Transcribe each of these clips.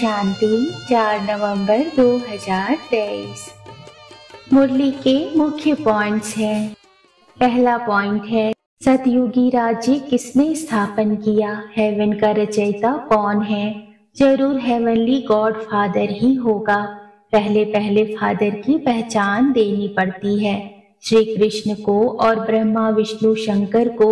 शांति 4 नवंबर 2023 मुरली के मुख्य पॉइंट्स हैं। पहला पॉइंट है, सतयुगी राज्य किसने स्थापन किया? हेवन का रचयिता कौन है? ज़रूर हेवनली गॉड फादर ही होगा। पहले पहले फादर की पहचान देनी पड़ती है। श्री कृष्ण को और ब्रह्मा, विष्णु, शंकर को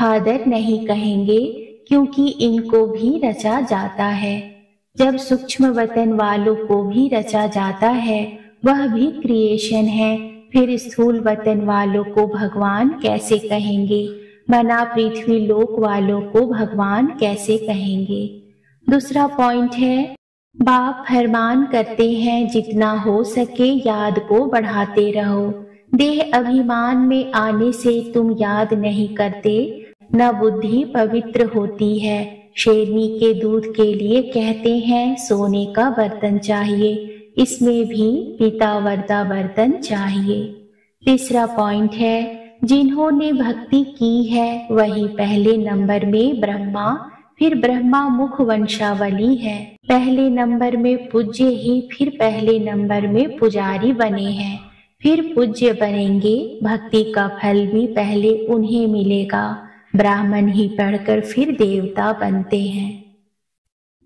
फादर नहीं कहेंगे, क्योंकि इनको भी रचा जाता है। जब सूक्ष्म वतन वालों को भी रचा जाता है, वह भी क्रिएशन है। फिर स्थूल वतन वालों को भगवान कैसे कहेंगे? मना पृथ्वी लोक वालों को भगवान कैसे कहेंगे? दूसरा पॉइंट है, बाप फरमान करते हैं जितना हो सके याद को बढ़ाते रहो। देह अभिमान में आने से तुम याद नहीं करते, न बुद्धि पवित्र होती है। शेरनी के दूध के लिए कहते हैं, सोने का बर्तन चाहिए। इसमें भी पिता वर्ता बर्तन चाहिए। तीसरा पॉइंट है, जिन्होंने भक्ति की है, वही पहले नंबर में ब्रह्मा, फिर ब्रह्मा मुख वंशावली है। पहले नंबर में पूज्य ही, फिर पहले नंबर में पुजारी बने हैं। फिर पूज्य बनेंगे, भक्ति का फल भी पहले उन्हें मिलेगा। ब्राह्मण ही पढ़कर फिर देवता बनते हैं।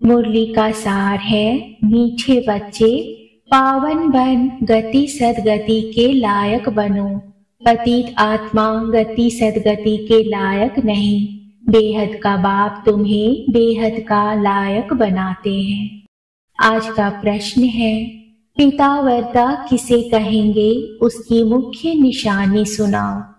मुरली का सार है, मीठे बच्चे, पावन बन, गति सदगति के लायक बनो। पतित आत्मा गति सदगति के लायक नहीं। बेहद का बाप तुम्हें बेहद का लायक बनाते हैं। आज का प्रश्न है पिता वर्ता किसे कहेंगे? उसकी मुख्य निशानी सुनाओ।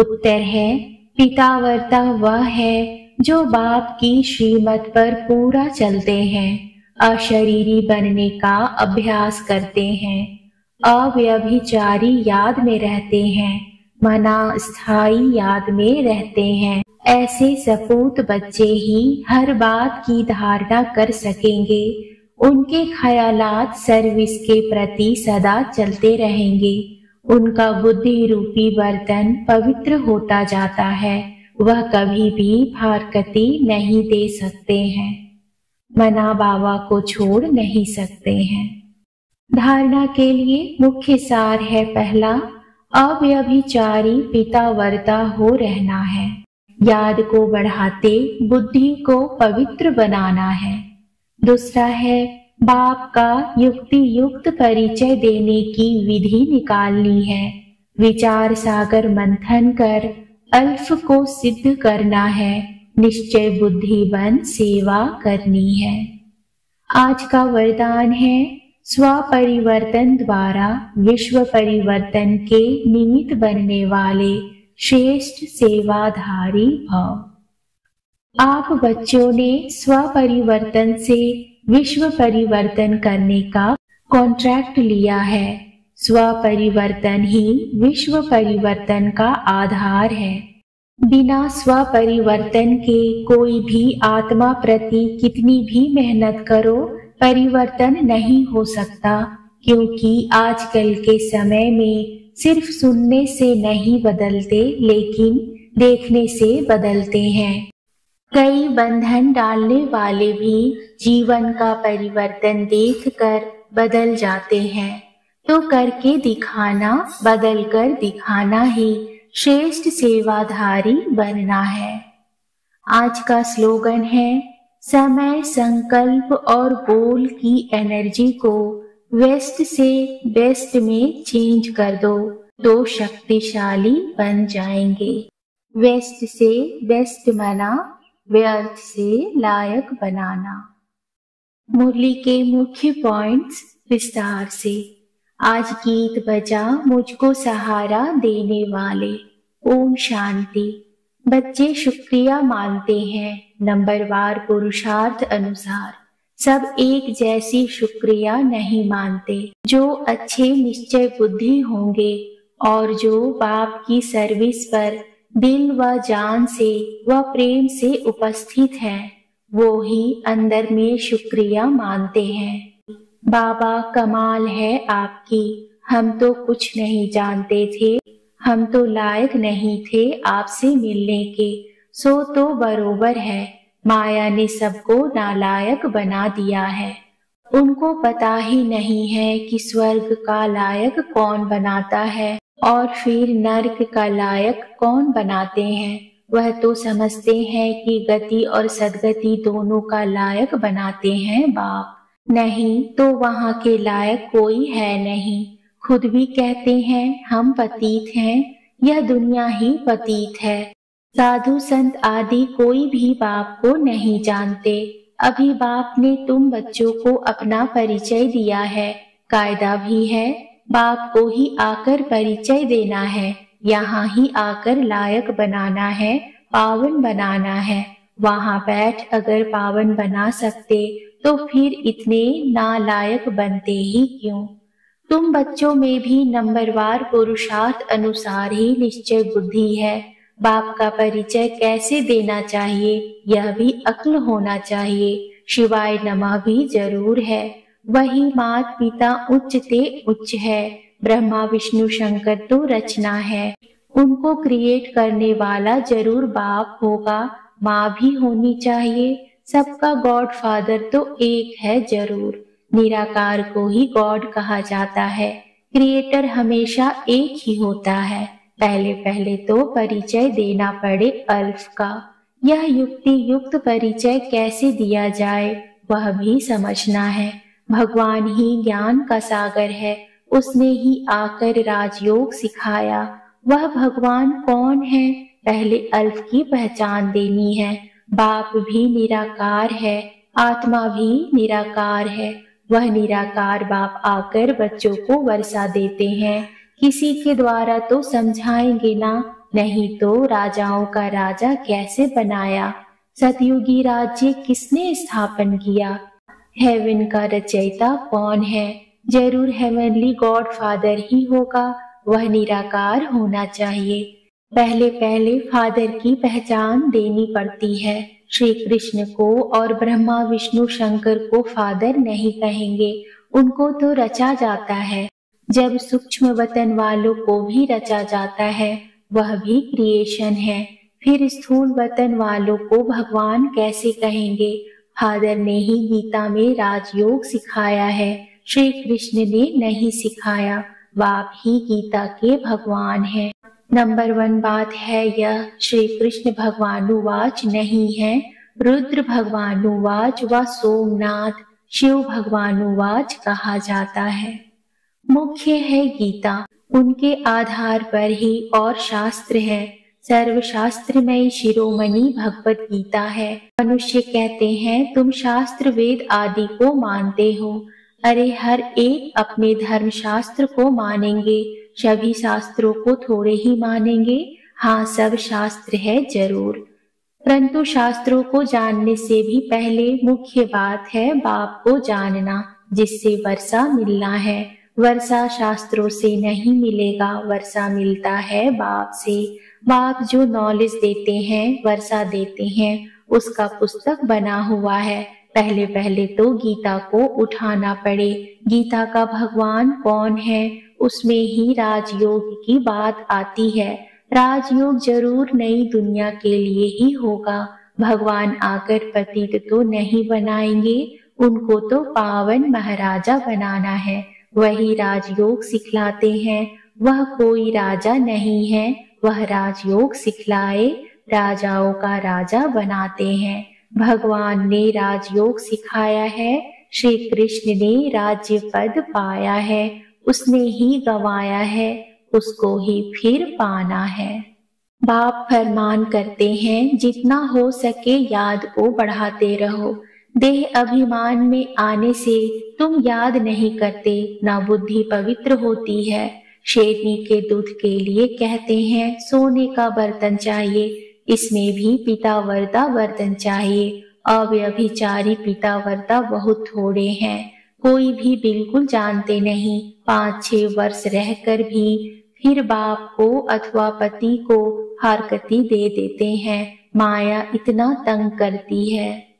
उत्तर है पिता वर्ता वह है, जो बाप की श्रीमत पर पूरा चलते हैं, अशरीरी बनने का अभ्यास करते हैं, अव्यभिचारी याद में रहते हैं, मना स्थायी याद में रहते हैं। ऐसे सपूत बच्चे ही हर बात की धारणा कर सकेंगे, उनके ख्यालात सर्विस के प्रति सदा चलते रहेंगे। उनका बुद्धि रूपी बर्तन पवित्र होता जाता है। वह कभी भी फारकती नहीं दे सकते हैं। मना बाबा को छोड़ नहीं सकते हैं। धारणा के लिए मुख्य सार है पहला, अव्यभिचारी पिता वर्ता हो रहना है। याद को बढ़ाते, बुद्धि को पवित्र बनाना है। दूसरा है बाप का युक्ति युक्त परिचय देने की विधि निकालनी है। विचार सागर मंथन कर अल्फ को सिद्ध करना है। निश्चय बुद्धि बन सेवा करनी है। आज का वरदान है स्व परिवर्तन द्वारा विश्व परिवर्तन के निमित्त बनने वाले श्रेष्ठ सेवाधारी भाव। आप बच्चों ने स्व परिवर्तन से विश्व परिवर्तन करने का कॉन्ट्रैक्ट लिया है। स्व परिवर्तन ही विश्व परिवर्तन का आधार है। बिना स्व परिवर्तन के कोई भी आत्मा प्रति कितनी भी मेहनत करो, परिवर्तन नहीं हो सकता, क्योंकि आजकल के समय में सिर्फ़ सुनने से नहीं बदलते, लेकिन देखने से बदलते हैं। कई बंधन डालने वाले भी जीवन का परिवर्तन देखकर बदल जाते हैं। तो करके दिखाना, बदल कर दिखाना ही श्रेष्ठ सेवाधारी बनना है। आज का स्लोगन है, समय, संकल्प और बोल की एनर्जी को वेस्ट से बेस्ट में चेंज कर दो तो शक्तिशाली बन जाएँगे। वेस्ट से बेस्ट मना व्यर्थ से लायक बनाना। मुरली के मुख्य पॉइंट्स विस्तार से। आज गीत बजा मुझको सहारा देने वाले। ओम शांति। बच्चे शुक्रिया मानते हैं नंबरवार पुरुषार्थ अनुसार। सब एक जैसी शुक्रिया नहीं मानते। जो अच्छे निश्चय बुद्धि होंगे और जो बाप की सर्विस पर दिल व जान से व प्रेम से उपस्थित है, वो ही अंदर में शुक्रिया मानते हैं। बाबा, कमाल है आपकी, हम तो कुछ नहीं जानते थे। हम तो लायक नहीं थे आपसे मिलने के, सो तो बरोबर है, माया ने सबको नालायक बना दिया है। उनको पता ही नहीं है कि स्वर्ग का लायक कौन बनाता है। और फिर नर्क का लायक कौन बनाते हैं? वह तो समझते हैं कि गति और सदगति दोनों का लायक बनाते हैं बाप। नहीं तो वहाँ के लायक कोई है नहीं। खुद भी कहते हैं, हम पतीत हैं। यह दुनिया ही पतीत है। साधु संत आदि कोई भी बाप को नहीं जानते। अभी बाप ने तुम बच्चों को अपना परिचय दिया है। कायदा भी है। बाप को ही आकर परिचय देना है। यहाँ ही आकर लायक बनाना है, पावन बनाना है। वहाँ बैठ अगर पावन बना सकते तो फिर इतने नालायक बनते ही क्यों? तुम बच्चों में भी नंबरवार पुरुषार्थ अनुसार ही निश्चय बुद्धि है। बाप का परिचय कैसे देना चाहिए, यह भी अक्ल होना चाहिए। शिवाय नमा भी ज़रूर है। वही मात पिता उच्च ते उच्च है। ब्रह्मा, विष्णु, शंकर तो रचना है। उनको क्रिएट करने वाला ज़रूर बाप होगा। माँ भी होनी चाहिए। सबका गॉड फादर तो एक है ज़रूर। निराकार को ही गॉड कहा जाता है। क्रिएटर हमेशा एक ही होता है। पहले पहले तो परिचय देना पड़े अल्फ का। यह युक्ति युक्त परिचय कैसे दिया जाए, वह भी समझना है। भगवान ही ज्ञान का सागर है। उसने ही आकर राजयोग सिखाया। वह भगवान कौन है? पहले अल्फ की पहचान देनी है। बाप भी निराकार है, आत्मा भी निराकार है। वह निराकार बाप आकर बच्चों को वर्षा देते हैं। किसी के द्वारा तो समझाएँगे ना, नहीं तो राजाओं का राजा कैसे बनाया? सतयुगी राज्य किसने स्थापन किया? हेवन का रचयिता कौन है? ज़रूर हेवनली गॉड फादर ही होगा। वह निराकार होना चाहिए। पहले पहले फादर की पहचान देनी पड़ती है। श्री कृष्ण को और ब्रह्मा विष्णु शंकर को फादर नहीं कहेंगे। उनको तो रचा जाता है। जब सूक्ष्म वतन वालों को भी रचा जाता है, वह भी क्रिएशन है। फिर स्थूल वतन वालों को भगवान कैसे कहेंगे? फादर ने ही गीता में राजयोग सिखाया है। श्री कृष्ण ने नहीं सिखाया। बाप ही गीता के भगवान है। नंबर वन बात है यह, श्री कृष्ण भगवानुवाच नहीं है। रुद्र भगवानुवाच व सोमनाथ, शिव भगवानुवाच कहा जाता है। मुख्य है गीता। उनके आधार पर ही और शास्त्र है। सर्वशास्त्रमय शिरोमणि भगवत गीता है। मनुष्य कहते हैं, तुम शास्त्र, वेद आदि को मानते हो। अरे, हर एक अपने धर्म शास्त्र को मानेंगे। सभी शास्त्रों को थोड़े ही मानेंगे। हाँ सब शास्त्र है ज़रूर। परंतु शास्त्रों को जानने से भी पहले मुख्य बात है बाप को जानना, जिससे वर्षा मिलना है। वर्षा शास्त्रों से नहीं मिलेगा, वर्षा मिलता है बाप से। बाप जो नॉलेज देते हैं, वर्षा देते हैं, उसका पुस्तक बना हुआ है। पहले पहले तो गीता को उठाना पड़े। गीता का भगवान कौन है? उसमें ही राजयोग की बात आती है। राजयोग ज़रूर नई दुनिया के लिए ही होगा। भगवान आकर पतित तो नहीं बनाएँगे, उनको तो पावन महाराजा बनाना है। वही राजयोग सिखलाते हैं। वह कोई राजा नहीं है। वह राजयोग सिखलाए, राजाओं का राजा बनाते हैं। भगवान ने राजयोग सिखाया है। श्री कृष्ण ने राज्य पद पाया है। उसने ही गवाया है। उसको ही फिर पाना है। बाप फरमान करते हैं, जितना हो सके याद को बढ़ाते रहो। देह अभिमान में आने से तुम याद नहीं करते, ना बुद्धि पवित्र होती है। शेरनी के दूध के लिए कहते हैं, सोने का बर्तन चाहिए, इसमें भी पिता वर्ता बर्तन चाहिए। अव्यभिचारी पिता वर्ता बहुत थोड़े हैं, कोई भी बिल्कुल जानते नहीं। पाँच छह वर्ष रहकर भी फिर बाप को अथवा पति को हरकती दे देते हैं, माया इतना तंग करती है।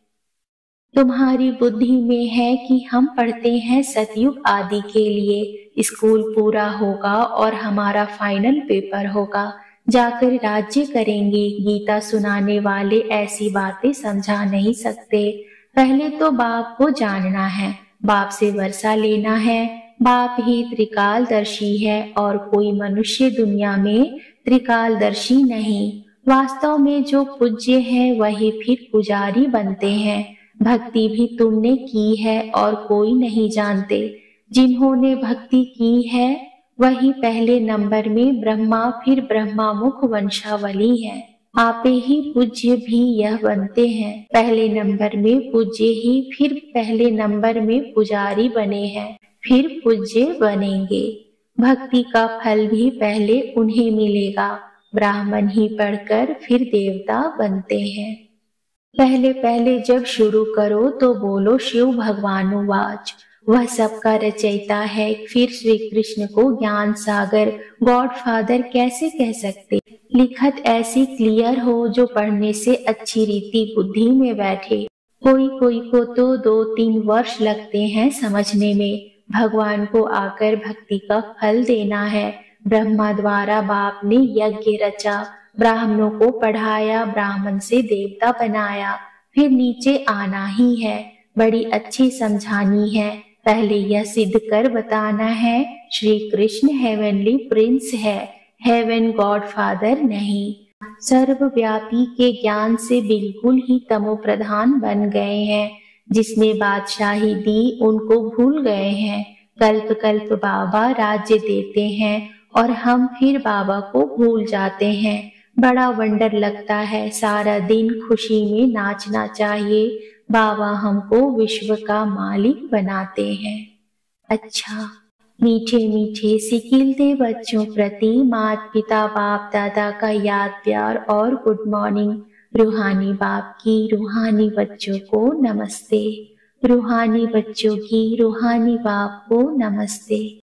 तुम्हारी बुद्धि में है कि हम पढ़ते हैं सतयुग आदि के लिए। स्कूल पूरा होगा और हमारा फाइनल पेपर होगा। जाकर राज्य करेंगे। गीता सुनाने वाले ऐसी बातें समझा नहीं सकते। पहले तो बाप को जानना है। बाप से वर्षा लेना है। बाप ही त्रिकालदर्शी है और कोई मनुष्य दुनिया में त्रिकालदर्शी नहीं। वास्तव में जो पूज्य है, वही फिर पुजारी बनते हैं। भक्ति भी तुमने की है और कोई नहीं जानते। जिन्होंने भक्ति की है, वही पहले नंबर में ब्रह्मा, फिर ब्रह्मा मुख वंशावली है। आपे ही पूज्य भी यह बनते हैं। पहले नंबर में पूज्य ही, फिर पहले नंबर में पुजारी बने हैं। फिर पूज्य बनेंगे। भक्ति का फल भी पहले उन्हें मिलेगा। ब्राह्मण ही पढ़कर फिर देवता बनते हैं। पहले पहले जब शुरू करो तो बोलो, शिव भगवानुवाच वह सबका रचयिता है। फिर श्री कृष्ण को ज्ञान सागर गॉड फादर कैसे कह सकते? लिखत ऐसी क्लियर हो जो पढ़ने से अच्छी रीति बुद्धि में बैठे। कोई कोई को तो दो तीन वर्ष लगते हैं समझने में। भगवान को आकर भक्ति का फल देना है। ब्रह्मा द्वारा बाप ने यज्ञ रचा। ब्राह्मणों को पढ़ाया, ब्राह्मण से देवता बनाया। फिर नीचे आना ही है। बड़ी अच्छी समझानी है। पहले यह सिद्ध कर बताना है श्री कृष्ण हेवनली प्रिंस है। हेवन गॉड फादर नहीं। सर्वव्यापी के ज्ञान से बिल्कुल ही तमो प्रधान बन गए हैं। जिसने बादशाही दी, उनको भूल गए हैं। कल्प कल्प बाबा राज्य देते हैं और हम फिर बाबा को भूल जाते हैं। बड़ा वंडर लगता है। सारा दिन खुशी में नाचना चाहिए। बाबा हमको विश्व का मालिक बनाते हैं। अच्छा मीठे मीठे सिकिलते बच्चों प्रति मात पिता बाप, दादा का याद, प्यार और गुड मॉर्निंग रूहानी बाप की रूहानी बच्चों को नमस्ते। रूहानी बच्चों की रूहानी बाप को नमस्ते।